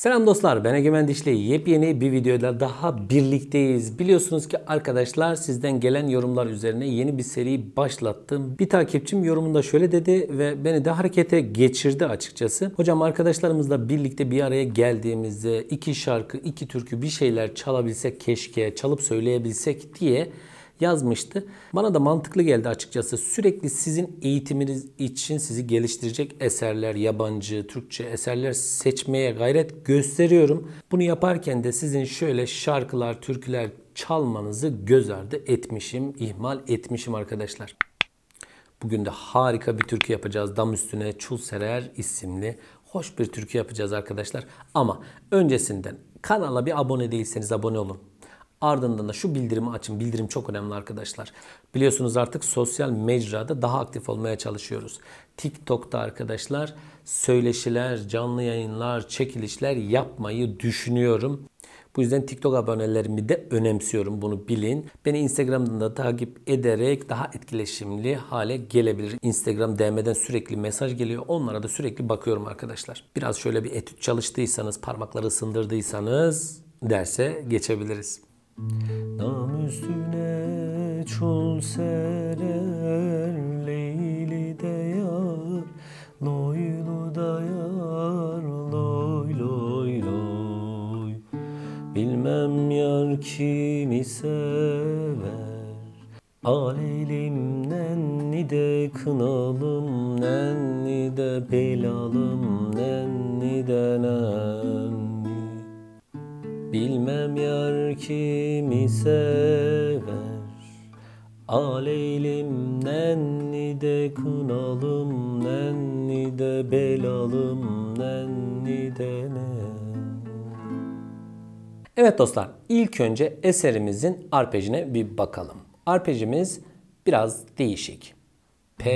Selam dostlar ben Egemen Dişli. Yepyeni bir videoda daha birlikteyiz. Biliyorsunuz ki arkadaşlar sizden gelen yorumlar üzerine yeni bir seri başlattım. Bir takipçim yorumunda şöyle dedi ve beni de harekete geçirdi açıkçası. Hocam arkadaşlarımızla birlikte bir araya geldiğimizde iki şarkı, iki türkü bir şeyler çalabilsek keşke, çalıp söyleyebilsek diye yazmıştı. Bana da mantıklı geldi açıkçası. Sürekli sizin eğitiminiz için sizi geliştirecek eserler, yabancı, Türkçe eserler seçmeye gayret gösteriyorum. Bunu yaparken de sizin şöyle şarkılar, türküler çalmanızı göz ardı etmişim, ihmal etmişim arkadaşlar. Bugün de harika bir türkü yapacağız. Dam üstüne Çul Serer isimli hoş bir türkü yapacağız arkadaşlar. Ama öncesinden kanala bir abone değilseniz abone olun. Ardından da şu bildirimi açın. Bildirim çok önemli arkadaşlar. Biliyorsunuz artık sosyal mecrada daha aktif olmaya çalışıyoruz. TikTok'ta arkadaşlar söyleşiler, canlı yayınlar, çekilişler yapmayı düşünüyorum. Bu yüzden TikTok abonelerimi de önemsiyorum bunu bilin. Beni Instagram'dan da takip ederek daha etkileşimli hale gelebilir. Instagram DM'den sürekli mesaj geliyor. Onlara da sürekli bakıyorum arkadaşlar. Biraz şöyle bir etüt çalıştıysanız, parmakları ısındırdıysanız derse geçebiliriz. Nam üstüne çul serer Leyli de yar Loylu da yar Loy loy loy. Bilmem yar kimi sever Alelim nenni de kınalım Nenni de belalım Nenni de nenni Bilmem yar kimi sever Aleylim nenni de kınalım Nenni de belalım Nenni de ne Evet dostlar ilk önce eserimizin arpejine bir bakalım. Arpejimiz biraz değişik. P,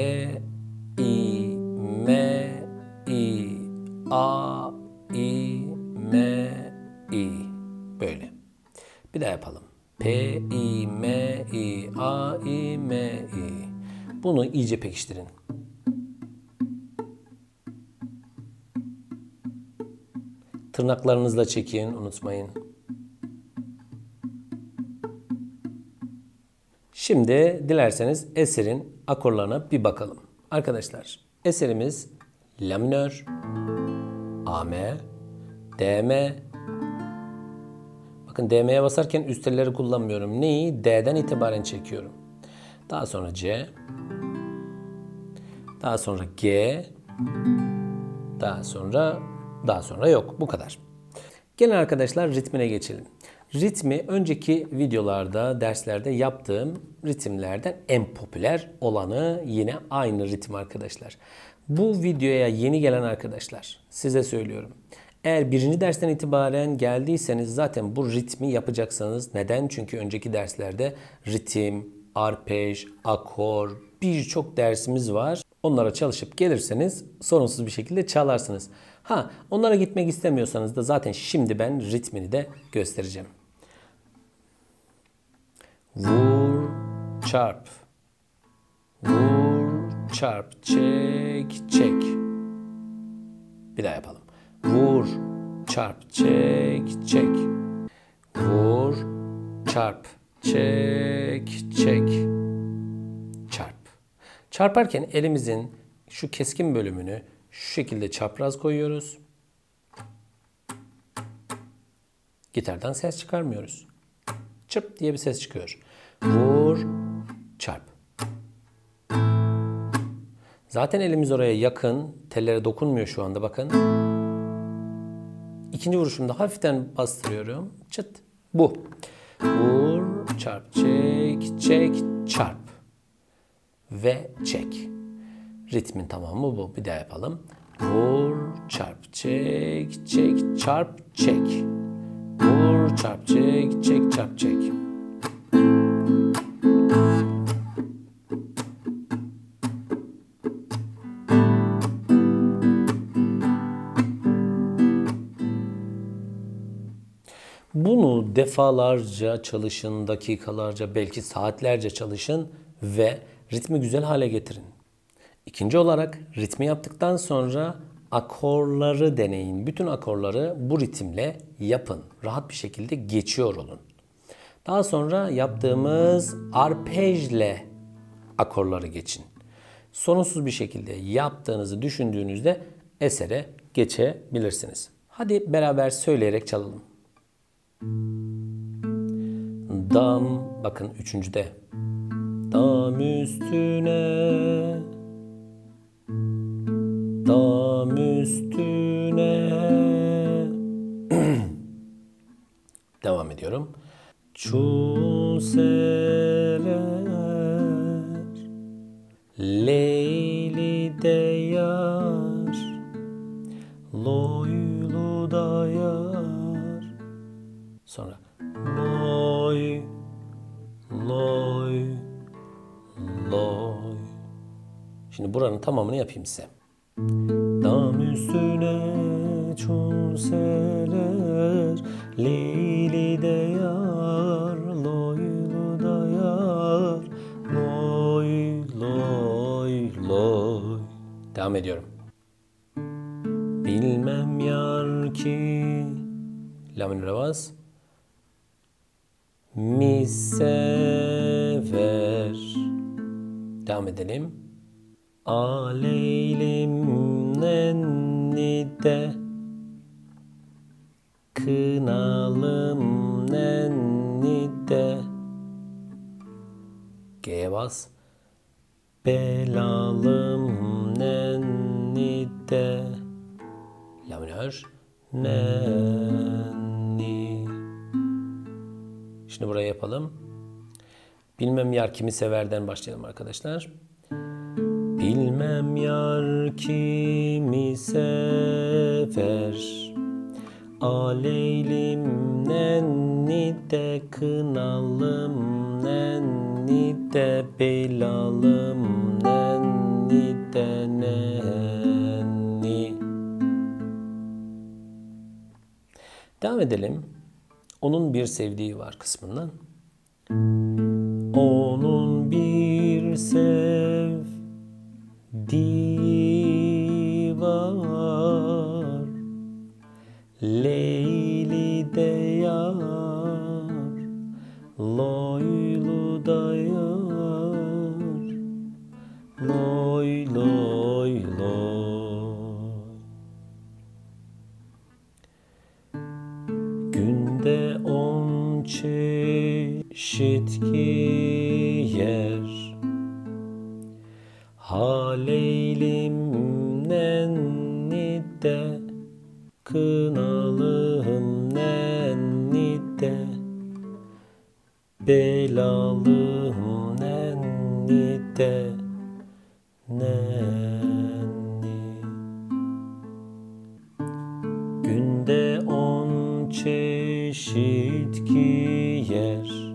I, M, I, A, I, M, I. Böyle. Bir daha yapalım. P, I, M, I, A, I, M, I. Bunu iyice pekiştirin. Tırnaklarınızla çekin, unutmayın. Şimdi dilerseniz eserin akorlarına bir bakalım. Arkadaşlar eserimiz La minör, AM, DM, Bakın DM'ye basarken üst telleri kullanmıyorum. Neyi? D'den itibaren çekiyorum. Daha sonra C. Daha sonra G. Daha sonra daha sonra yok. Bu kadar. Gelin arkadaşlar ritmine geçelim. Ritmi önceki videolarda, derslerde yaptığım ritimlerden en popüler olanı yine aynı ritim arkadaşlar. Bu videoya yeni gelen arkadaşlar size söylüyorum. Eğer birinci dersten itibaren geldiyseniz zaten bu ritmi yapacaksınız. Neden? Çünkü önceki derslerde ritim, arpej, akor birçok dersimiz var. Onlara çalışıp gelirseniz sorunsuz bir şekilde çalarsınız. Ha onlara gitmek istemiyorsanız da zaten şimdi ben ritmini de göstereceğim. Vur, çarp. Vur, çarp, çek, çek. Bir daha yapalım. Vur, çarp, çek, çek. Vur, çarp, çek, çek. Çarp. Çarparken elimizin şu keskin bölümünü şu şekilde çapraz koyuyoruz. Gitardan ses çıkarmıyoruz. Çırp diye bir ses çıkıyor. Vur, çarp. Zaten elimiz oraya yakın. Tellere dokunmuyor şu anda bakın. İkinci vuruşumda hafiften bastırıyorum. Çıt. Bu. Vur, çarp, çek, çek, çarp. Ve çek. Ritmin tamamı bu. Bir daha yapalım. Vur, çarp, çek, çek, çarp, çek. Vur, çarp, çek, çek, çarp, çek. Defalarca çalışın, dakikalarca, belki saatlerce çalışın ve ritmi güzel hale getirin. İkinci olarak ritmi yaptıktan sonra akorları deneyin. Bütün akorları bu ritimle yapın. Rahat bir şekilde geçiyor olun. Daha sonra yaptığımız arpejle akorları geçin. Sorunsuz bir şekilde yaptığınızı düşündüğünüzde esere geçebilirsiniz. Hadi beraber söyleyerek çalalım. Dam, bakın üçüncüde. Dam üstüne Dam üstüne Devam ediyorum. Çul seler Leyli de yar Loylu da yar Sonra Loy Loy Şimdi buranın tamamını yapayım size. Dam üstüne çulseler Leyli de yar Loylu da yar Loy loy loy Devam ediyorum. Bilmem yar ki La bas. Mi sever Devam edelim. Aleylim nenni de Kınalım nenni de G'ye bas. Belalım nenni de La minör nenni Şimdi burayı yapalım. Bilmem yar kimi severden başlayalım arkadaşlar. Bilmem yar kimi sever Aleylim nenni de kınalım nenni de belalım nenni de nenni Devam edelim. Onun bir sevdiği var kısmından. Onun bir sevdiği var. Leyli Haleylim nenni de Kınalım nenni de Belalım nenni de Nenni Günde on çeşit giyer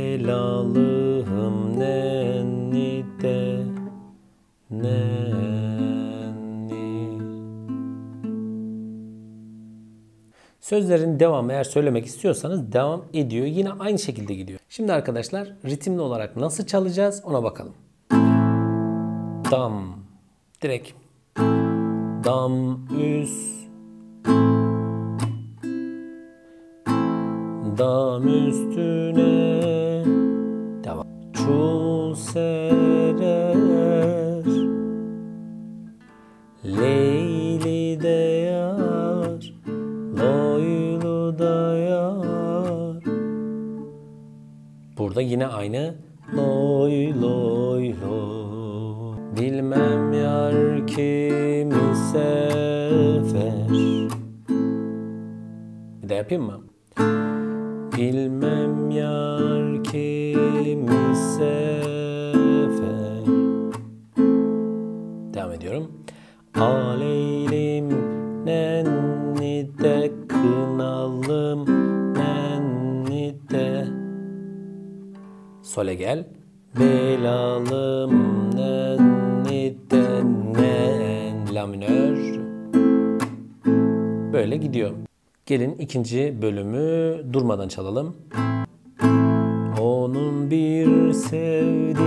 Belalım nenni de Nenni Sözlerin devamı eğer söylemek istiyorsanız devam ediyor. Yine aynı şekilde gidiyor. Şimdi arkadaşlar ritimli olarak nasıl çalacağız ona bakalım. Dam. Direkt. Dam üst. Dam üstüne. Çul serer. Leyli de yar. Loylu da yar. Burada yine aynı loy loy loy. Bilmem yar kimi sever. Bir de yapayım mı? Ediyorum. Aleylim nenni de kınalım nenni de Sole gel. Belalım nenni de nen La minör. Böyle gidiyor. Gelin ikinci bölümü durmadan çalalım. Onun bir sevdiği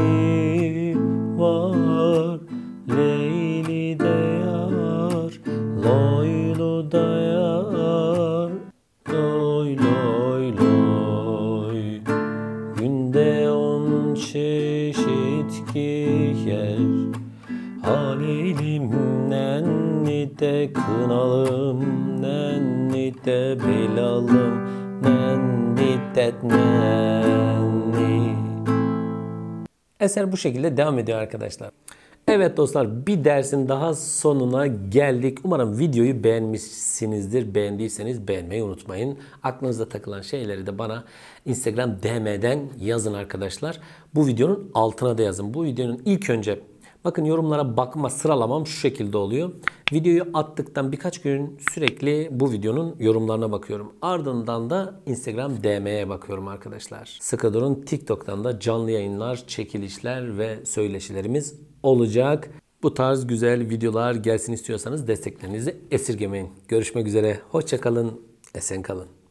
çeşit giyer Halilim nenni de kınalım Nenni de belalım Nenni de nenni Eser bu şekilde devam ediyor arkadaşlar. Evet dostlar bir dersin daha sonuna geldik. Umarım videoyu beğenmişsinizdir. Beğendiyseniz beğenmeyi unutmayın. Aklınızda takılan şeyleri de bana Instagram DM'den yazın arkadaşlar. Bu videonun altına da yazın. Bu videonun ilk önce bakın yorumlara bakma sıralamam şu şekilde oluyor. Videoyu attıktan birkaç gün sürekli bu videonun yorumlarına bakıyorum. Ardından da Instagram DM'ye bakıyorum arkadaşlar. Sıkı durun TikTok'tan da canlı yayınlar, çekilişler ve söyleşilerimiz olacak. Bu tarz güzel videolar gelsin istiyorsanız desteklerinizi esirgemeyin. Görüşmek üzere. Hoşçakalın. Esen kalın.